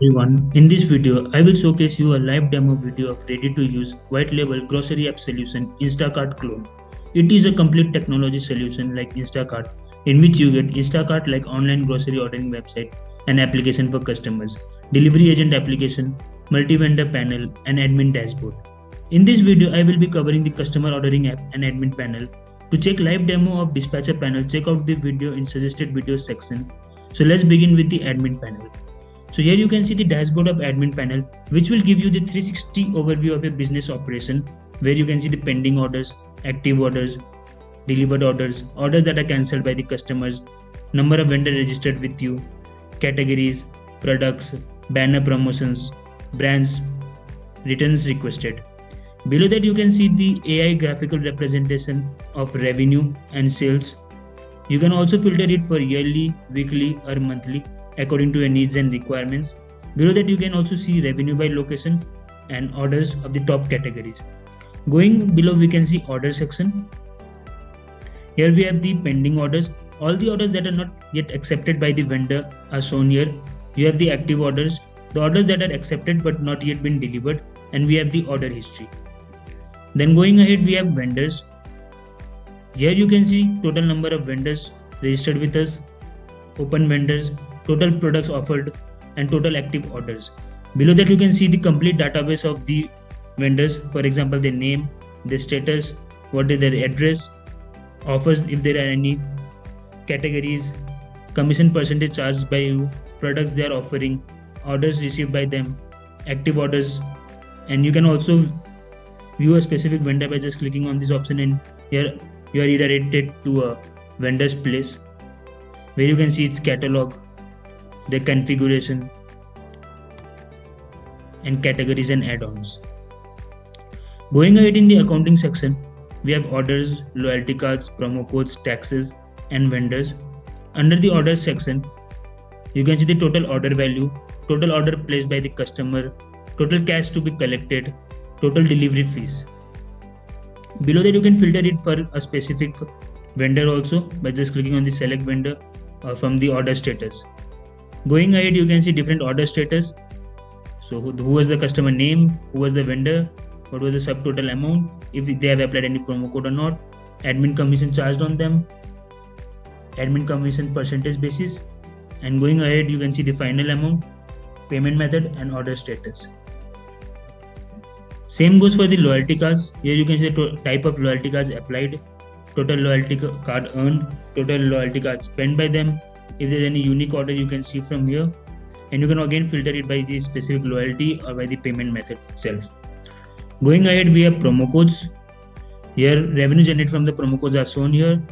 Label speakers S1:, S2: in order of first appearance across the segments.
S1: Everyone, in this video I will showcase you a live demo video of ready to use white label grocery app solution Instacart clone. It is a complete technology solution like Instacart in which you get Instacart like online grocery ordering website and application for customers, delivery agent application, multi-vendor panel and admin dashboard. In this video I will be covering the customer ordering app and admin panel. To check live demo of dispatcher panel check out the video in suggested videos section. So let's begin with the admin panel. So here you can see the dashboard of admin panel, which will give you the 360 overview of your business operation, where you can see the pending orders, active orders, delivered orders, orders that are cancelled by the customers, number of vendor registered with you, categories, products, banner promotions, brands, returns requested. Below that you can see the AI graphical representation of revenue and sales. You can also filter it for yearly, weekly or monthly according to your needs and requirements. Below that, you can also see revenue by location and orders of the top categories. Going below, we can see order section. Here we have the pending orders. All the orders that are not yet accepted by the vendor are shown here. You have the active orders, the orders that are accepted but not yet been delivered, and we have the order history. Then going ahead, we have vendors. Here you can see total number of vendors registered with us, open vendors, total products offered, and total active orders. Below that, you can see the complete database of the vendors, for example, their name, their status, what is their address, offers if there are any, categories, commission percentage charged by you, products they are offering, orders received by them, active orders, and you can also view a specific vendor by just clicking on this option and here you are redirected to a vendor's place where you can see its catalog the configuration, and categories and add-ons. Going ahead in the accounting section, we have orders, loyalty cards, promo codes, taxes, and vendors. Under the orders section, you can see the total order value, total order placed by the customer, total cash to be collected, total delivery fees. Below that, you can filter it for a specific vendor also by just clicking on the select vendor or from the order status. Going ahead, you can see different order status. So who, who was the customer name, who was the vendor, what was the subtotal amount, if they have applied any promo code or not, admin commission charged on them, admin commission percentage basis, and going ahead, you can see the final amount, payment method, and order status. Same goes for the loyalty cards. Here you can see type of loyalty cards applied, total loyalty card earned, total loyalty card spent by them, if there's any unique order you can see from here? And you can again filter it by the specific loyalty or by the payment method itself. Going ahead we have promo codes. Here revenue generated from the promo codes are shown here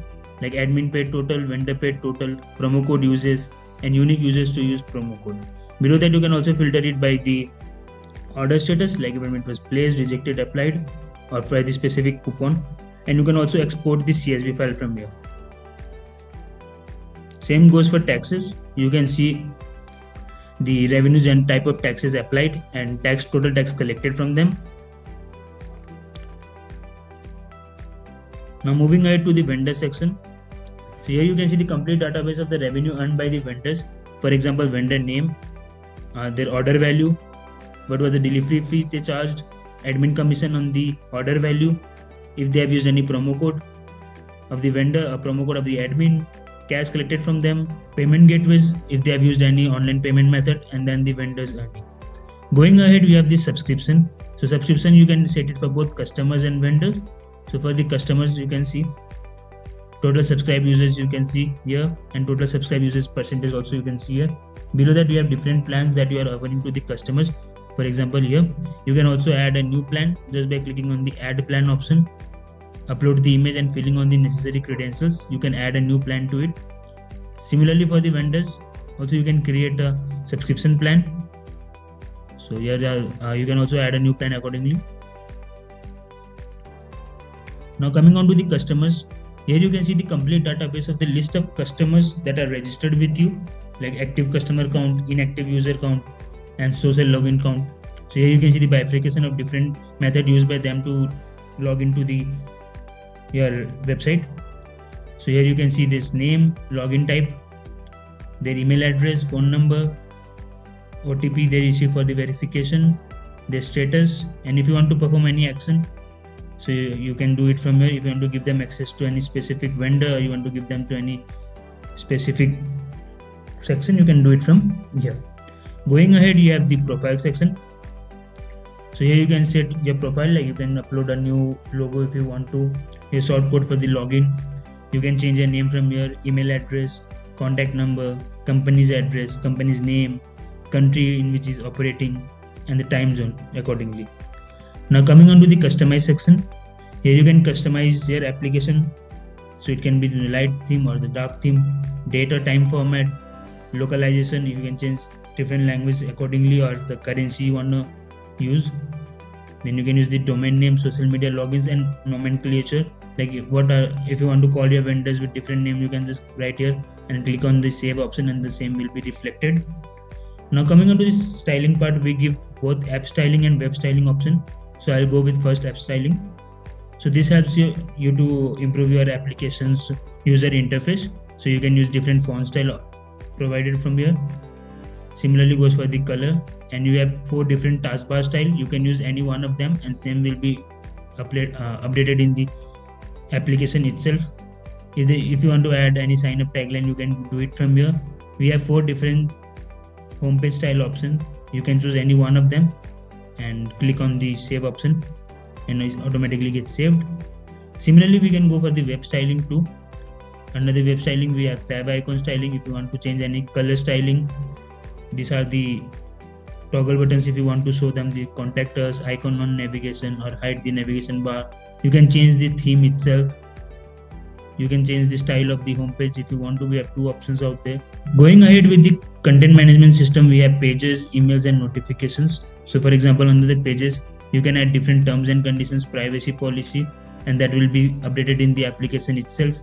S1: like admin paid total vendor paid total promo code uses and unique users to use promo code. Below that you can also filter it by the order status like if it was placed rejected applied or by the specific coupon. And you can also export the csv file from here same goes for taxes. You can see the revenues and type of taxes applied and tax total tax collected from them. Now moving ahead to the vendor section. So here you can see the complete database of the revenue earned by the vendors. For example, vendor name, uh, their order value, what was the delivery fee they charged, admin commission on the order value, if they have used any promo code of the vendor, a promo code of the admin, cash collected from them, payment gateways if they have used any online payment method, and then the vendors earning. Going ahead, we have the subscription. So subscription you can set it for both customers and vendors. So for the customers, you can see total subscribe users you can see here, and total subscribe users percentage also you can see here. Below that, we have different plans that you are offering to the customers. For example, here you can also add a new plan just by clicking on the add plan option upload the image and filling on the necessary credentials you can add a new plan to it. Similarly for the vendors also you can create a subscription plan. So here uh, you can also add a new plan accordingly. Now coming on to the customers here you can see the complete database of the list of customers that are registered with you like active customer count inactive user count and social login count. So here you can see the bifurcation of different method used by them to log into the your website so here you can see this name login type their email address phone number OTP they receive for the verification, their status, and if you want to perform any action, so you, can do it from here. If you want to give them access to any specific vendor, or you want to give them to any specific section, you can do it from here. Going ahead, you have the profile section. So here you can set your profile, like you can upload a new logo if you want to, a short code for the login. You can change your name from your email address, contact number, company's address, company's name, country in which is operating, and the time zone accordingly. Now coming on to the customize section, here you can customize your application. So it can be the light theme or the dark theme, date or time format, localization. You can change different language accordingly or the currency you want to use. Then you can use the domain name, social media logins, and nomenclature. Like what are if you want to call your vendors with different name, you can just write here and click on the save option, and the same will be reflected. Now coming on to this styling part, we give both app styling and web styling option. So I'll go with first app styling. So this helps you you to improve your application's user interface. So you can use different font style provided from here. Similarly goes for the color and you have four different taskbar style. You can use any one of them and same will be update, uh, updated in the application itself. If, they, if you want to add any sign up tagline, you can do it from here. We have four different homepage style options. You can choose any one of them and click on the save option and it automatically gets saved similarly we can go for the web styling too under the web styling we have tab icon styling if you want to change any color styling these are the toggle buttons if you want to show them the contact us icon on navigation or hide the navigation bar you can change the theme itself you can change the style of the homepage if you want to we have two options out there going ahead with the content management system we have pages emails and notifications so for example, under the pages, you can add different terms and conditions, privacy policy, and that will be updated in the application itself.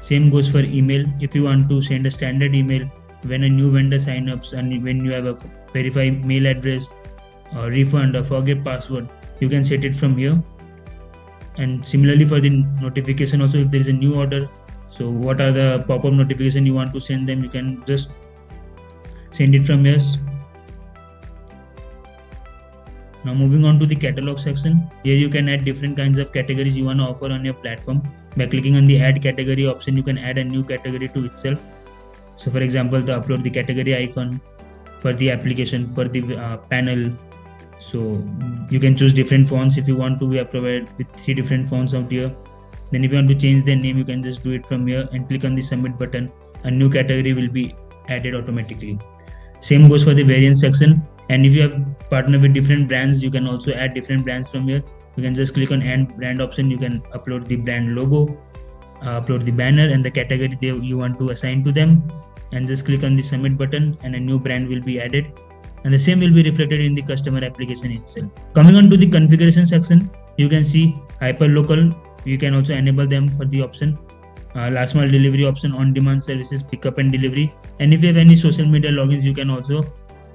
S1: Same goes for email. If you want to send a standard email when a new vendor sign ups and when you have a verified mail address or refund or forget password, you can set it from here. And similarly for the notification also, if there is a new order, so what are the pop-up notification you want to send them, you can just send it from here now moving on to the catalog section, here you can add different kinds of categories you want to offer on your platform. By clicking on the add category option, you can add a new category to itself. So for example, to upload the category icon for the application for the uh, panel. So you can choose different fonts if you want to. We have provided with three different fonts out here. Then if you want to change the name, you can just do it from here and click on the submit button. A new category will be added automatically. Same goes for the variant section and if you have partnered with different brands you can also add different brands from here you can just click on add brand option you can upload the brand logo uh, upload the banner and the category they, you want to assign to them and just click on the submit button and a new brand will be added and the same will be reflected in the customer application itself coming on to the configuration section you can see hyper local you can also enable them for the option uh, last mile delivery option on demand services pickup and delivery and if you have any social media logins you can also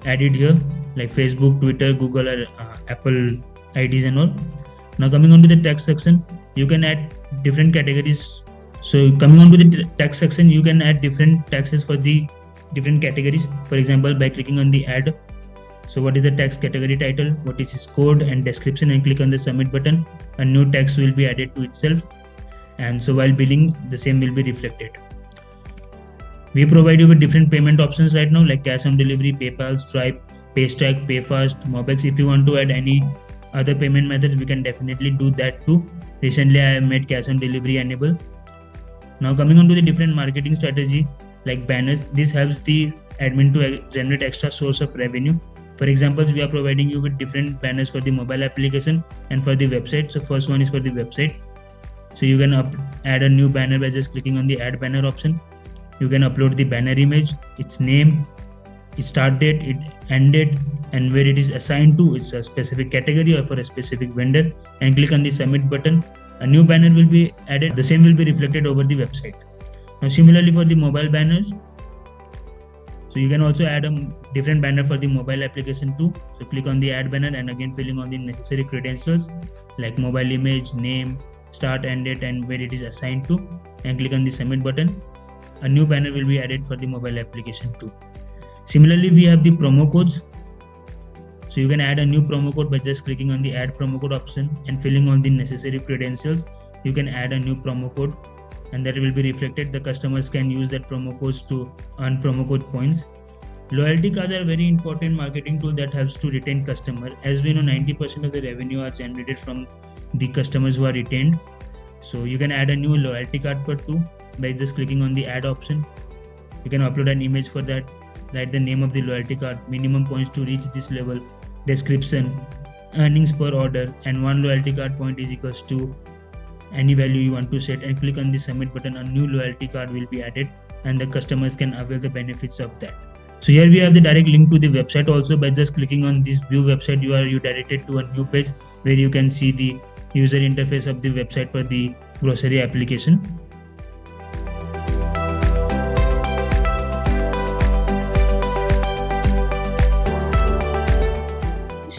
S1: add it here like Facebook, Twitter, Google, or uh, Apple IDs and all. Now coming on to the text section, you can add different categories. So coming on to the text section, you can add different taxes for the different categories. For example, by clicking on the add. So what is the text category title? What is its code and description? And click on the submit button. A new text will be added to itself. And so while billing, the same will be reflected. We provide you with different payment options right now, like cash on delivery, PayPal, Stripe, Paystack, Payfast, Mobbex. If you want to add any other payment methods, we can definitely do that too. Recently, I have made cash on delivery enable. Now, coming on to the different marketing strategy like banners, this helps the admin to generate extra source of revenue. For examples, we are providing you with different banners for the mobile application and for the website. So, first one is for the website. So, you can up, add a new banner by just clicking on the add banner option. You can upload the banner image, its name, start date, it end date, and where it is assigned to. It's a specific category or for a specific vendor. And click on the submit button. A new banner will be added. The same will be reflected over the website. Now, similarly for the mobile banners, so you can also add a different banner for the mobile application too. So click on the add banner and again filling on the necessary credentials like mobile image, name, start end date, and where it is assigned to, and click on the submit button. A new banner will be added for the mobile application too. Similarly, we have the promo codes. So you can add a new promo code by just clicking on the add promo code option and filling all the necessary credentials. You can add a new promo code and that will be reflected. The customers can use that promo codes to earn promo code points. Loyalty cards are very important marketing tool that helps to retain customer. As we know, 90% of the revenue are generated from the customers who are retained. So you can add a new loyalty card for two by just clicking on the add option. You can upload an image for that, write the name of the loyalty card, minimum points to reach this level, description, earnings per order, and one loyalty card point is equals to any value you want to set and click on the submit button a new loyalty card will be added and the customers can avail the benefits of that. So here we have the direct link to the website also. By just clicking on this view website you are you directed to a new page where you can see the user interface of the website for the grocery application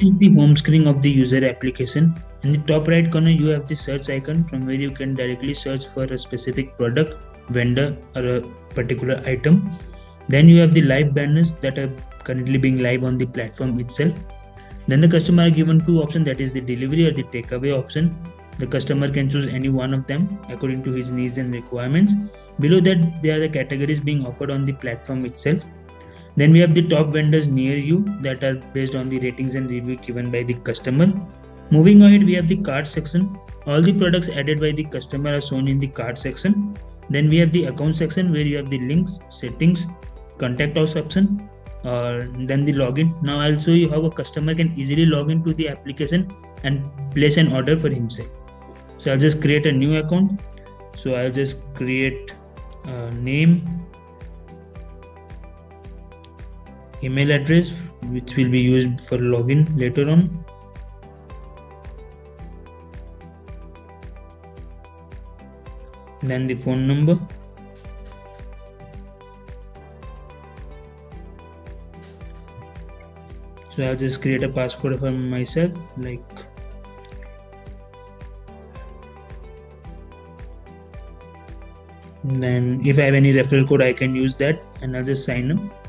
S1: this is the home screen of the user application in the top right corner you have the search icon from where you can directly search for a specific product vendor or a particular item then you have the live banners that are currently being live on the platform itself. Then the customer are given two options that is the delivery or the takeaway option. The customer can choose any one of them according to his needs and requirements. Below that, there are the categories being offered on the platform itself. Then we have the top vendors near you that are based on the ratings and review given by the customer. Moving ahead, we have the cart section. All the products added by the customer are shown in the cart section. Then we have the account section where you have the links, settings, contact us option or then the login now i'll show you how a customer can easily log into the application and place an order for himself so i'll just create a new account so i'll just create a name email address which will be used for login later on. Then the phone number. So I'll just create a password for myself like then if I have any referral code I can use that and I'll just sign up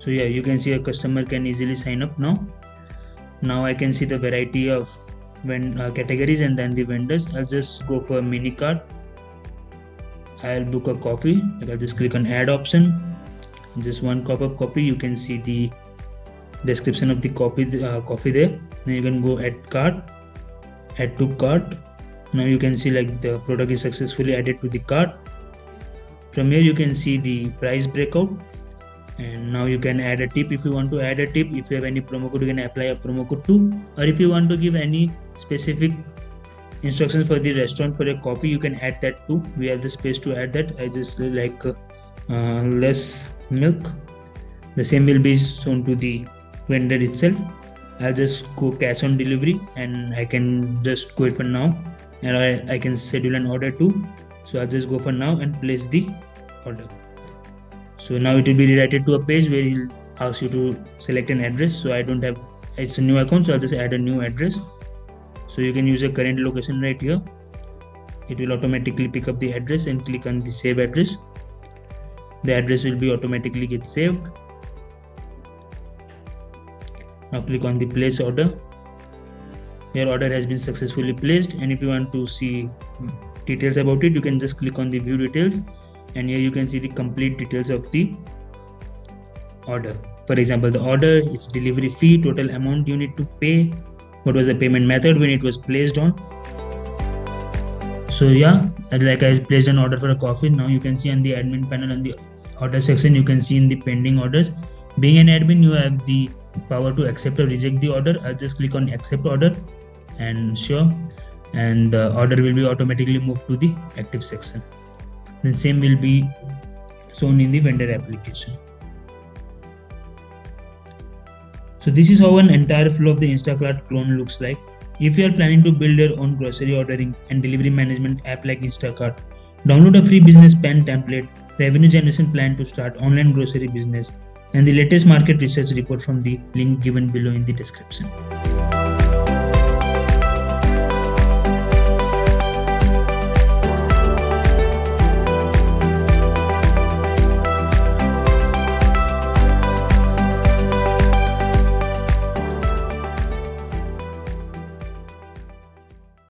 S1: so yeah you can see a customer can easily sign up now now I can see the variety of when uh, categories and then the vendors. I'll just go for a mini cart. I'll book a coffee. I'll just click on add option. Just one cup of coffee. You can see the description of the coffee uh, coffee there. Then you can go add cart add to cart. Now you can see like the product is successfully added to the cart. From here you can see the price breakout and now you can add a tip if you want to add a tip. If you have any promo code you can apply a promo code too. Or if you want to give any specific instructions for the restaurant for a coffee you can add that too. We have the space to add that. I just like uh, less milk. The same will be shown to the vendor itself. I'll just go cash on delivery and i can just go for now. And I, I can schedule an order too. So i'll just go for now and place the order so now it will be redirected to a page where he'll ask you to select an address. So i don't have it's a new account so i'll just add a new address. So you can use your current location right here. It will automatically pick up the address and click on the save address. The address will be automatically get saved. Now click on the place order. Your order has been successfully placed and if you want to see details about it you can just click on the view details and here you can see the complete details of the order. For example the order its delivery fee total amount you need to pay what was the payment method when it was placed on. So yeah like i placed an order for a coffee now you can see on the admin panel on the order section you can see in the pending orders. Being an admin you have the power to accept or reject the order. I'll just click on accept order and sure and the order will be automatically moved to the active section then same will be shown in the vendor application so this is how an entire flow of the instacart clone looks like if you are planning to build your own grocery ordering and delivery management app like instacart download a free business plan template revenue generation plan to start online grocery business, and the latest market research report from the link given below in the description.